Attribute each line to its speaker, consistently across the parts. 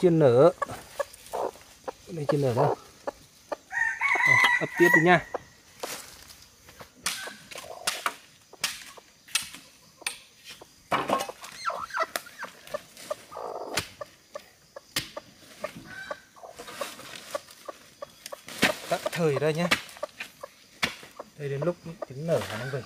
Speaker 1: chưa nở. Đây chưa nở đâu à, ờ, ấp tiếp đi nha. Tạm thời đây nhé đây đến lúc trứng nở là nó về.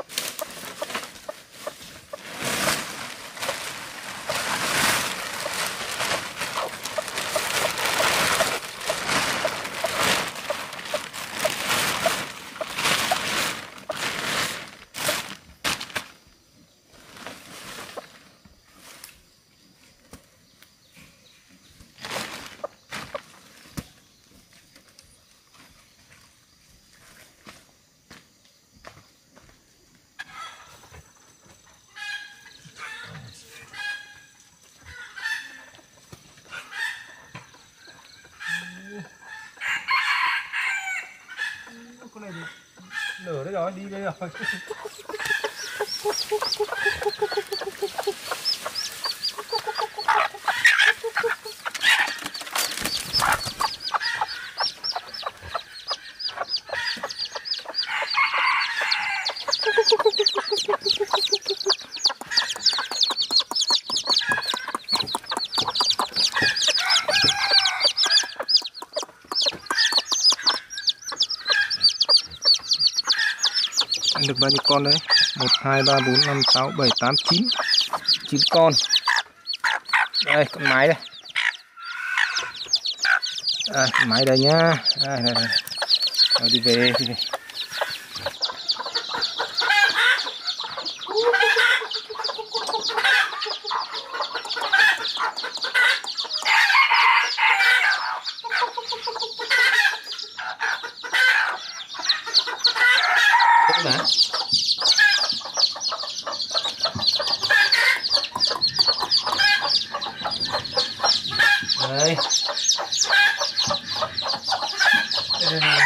Speaker 1: Yeah. Được bao nhiêu con đấy? 1 2 3 4 5 6 7 8 9 9 con. Đây con máy đây. Đây con máy đây nhá. Đây, đây, đây. Rồi đi về đi về Thế mà đây Đây, đây, đây.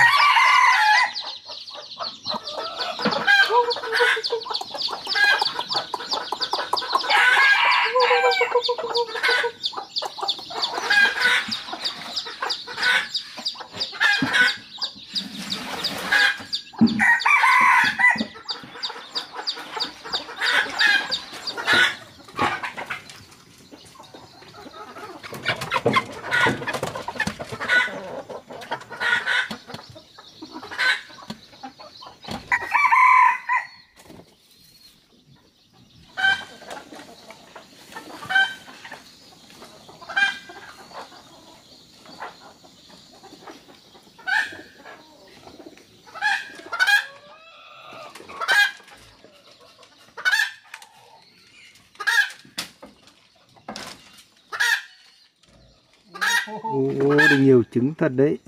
Speaker 1: Ô, chứng thật đấy.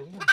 Speaker 1: Xuống rồi.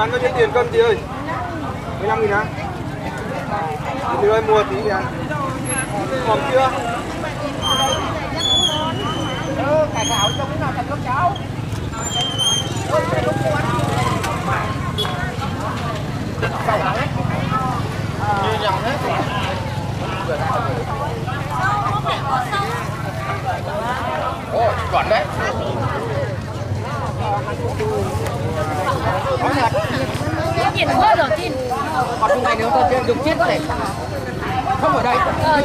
Speaker 2: bán bao nhiêu tiền cân chị ơi? 15 nghìn á? Chị ơi mua tí kìa. Còn chưa?
Speaker 3: Ừ, gạo cho cái nào thành lúc cháu. Ôi, cái lúc của anh. Sao hết? Như nhầm hết rồi. Ồ, chuẩn đấy tiền mất rồi tin. Còn trong này nếu ta được chết có thể không ở đây.
Speaker 4: Ờ,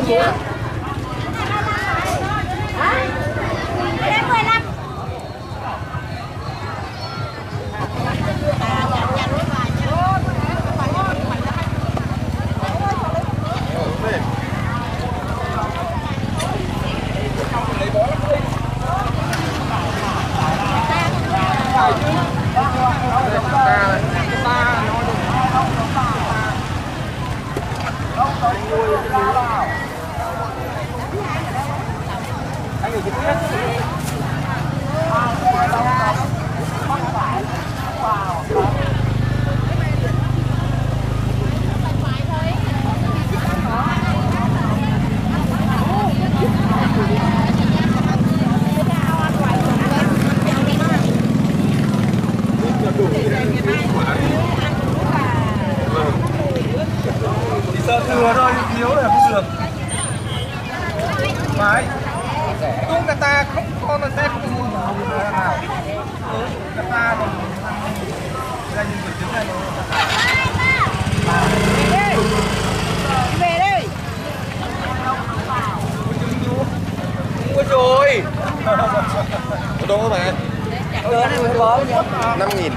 Speaker 2: nghìn.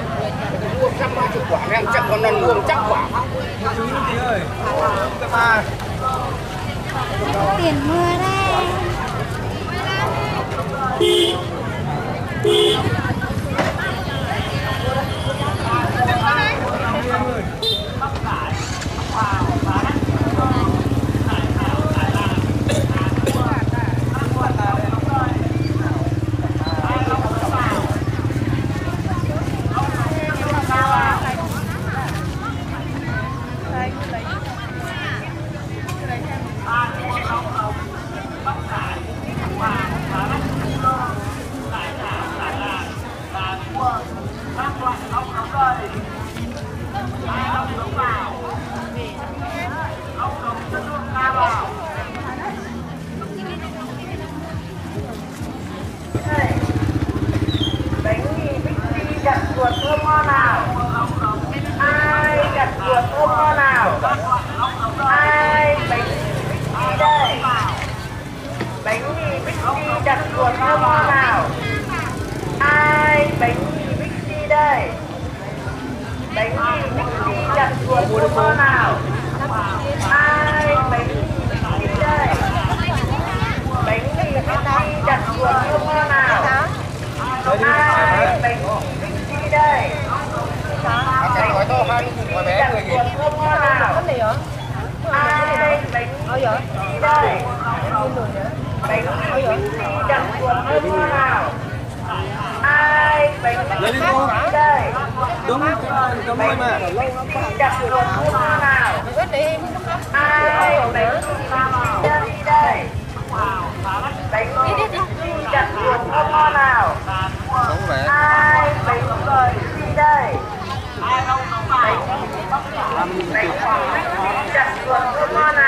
Speaker 3: Mua trăm ba chục quả em chậm con lần mua trăm quả
Speaker 4: tiền mưa đây.
Speaker 5: Mua đi cô. Ai bánh gì đây? Bánh gì đây? Đặt chuột mua con nào? Ai bánh gì đây? Bánh
Speaker 3: gói tô hai gói bé
Speaker 5: nào? Ai bánh gì đây? Đặt chuột mua nào? Ai bánh gì đây?
Speaker 2: đúng
Speaker 5: đúng em ạ
Speaker 2: Đúng vậy.
Speaker 5: Ai bị người đi đây? Ai không nóng bài? Đánh chặt vườn ước mơ nào?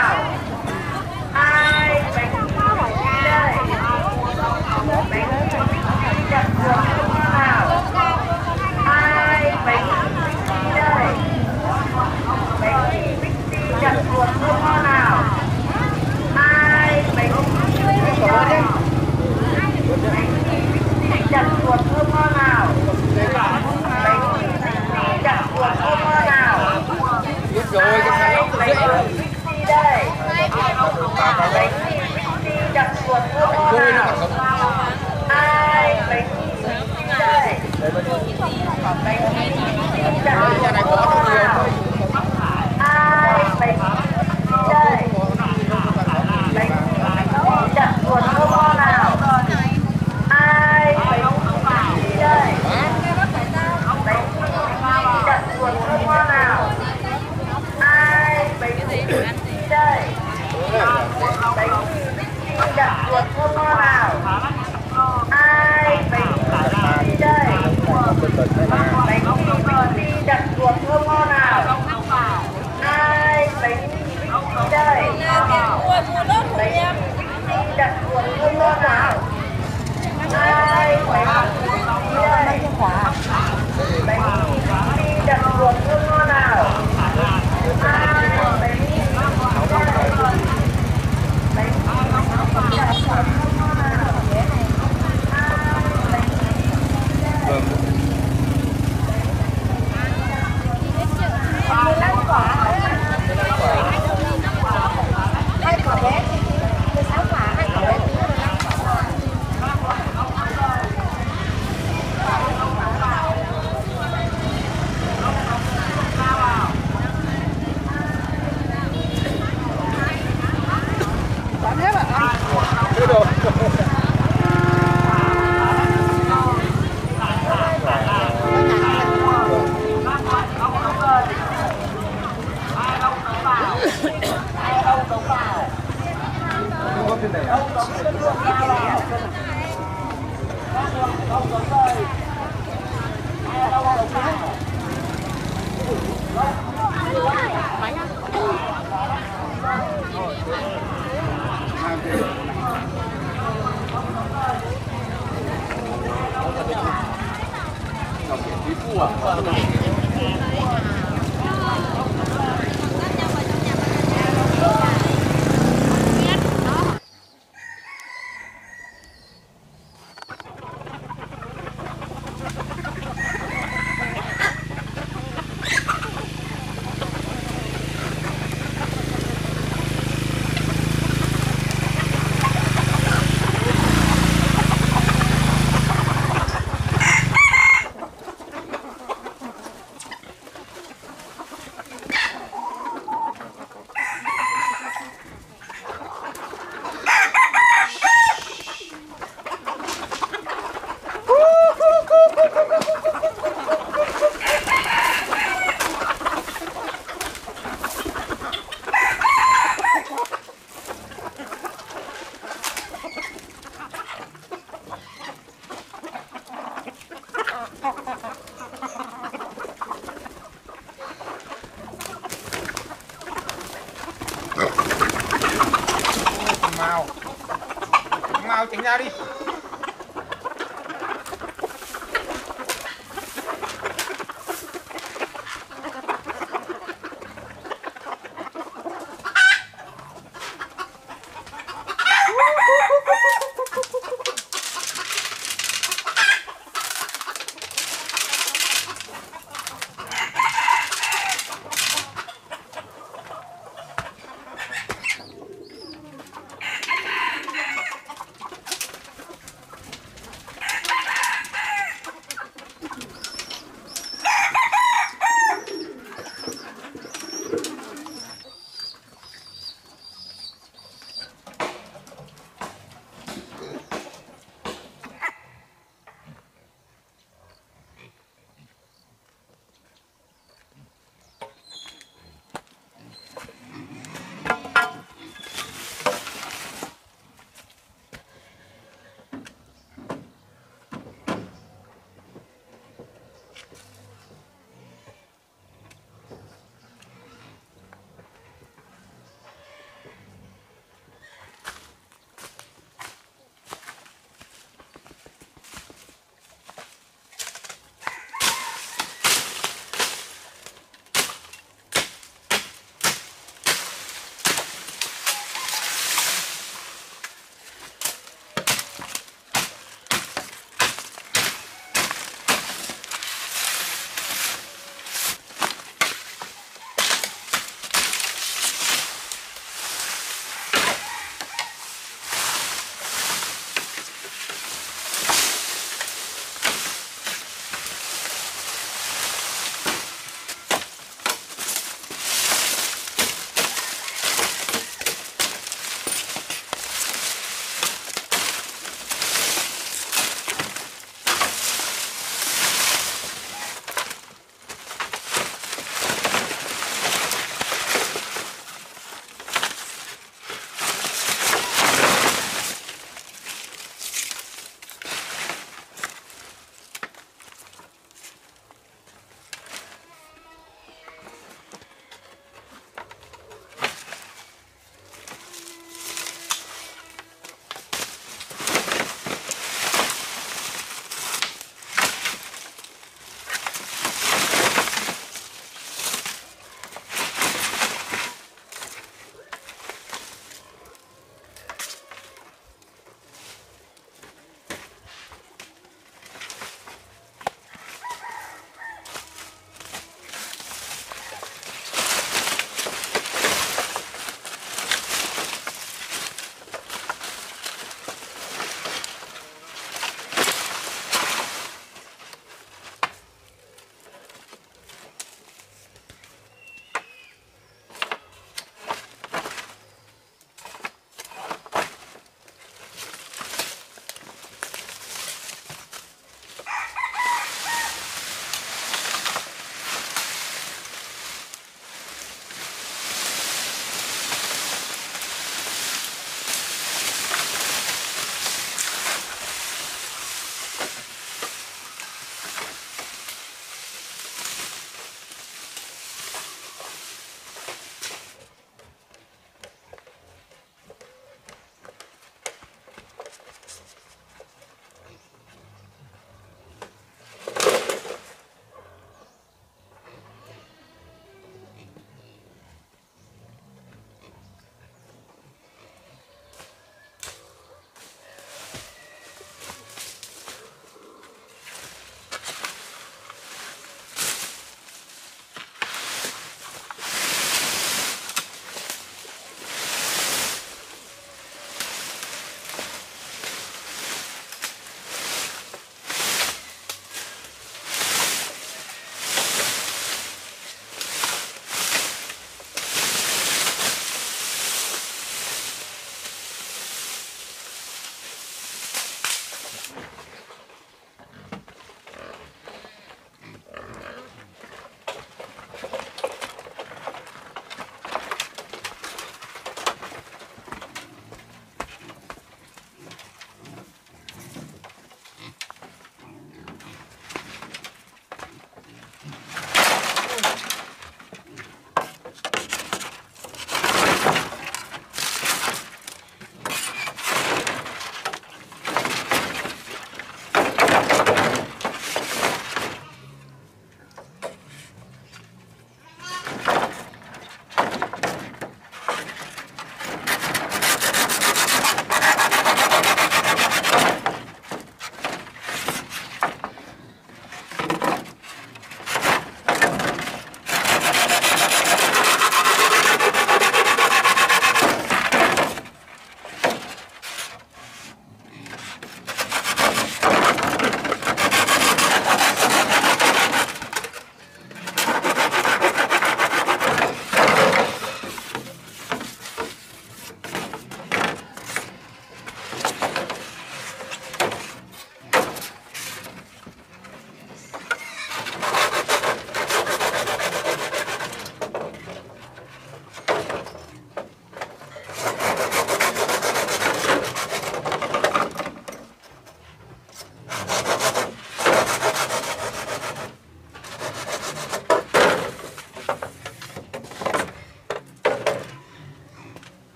Speaker 2: Con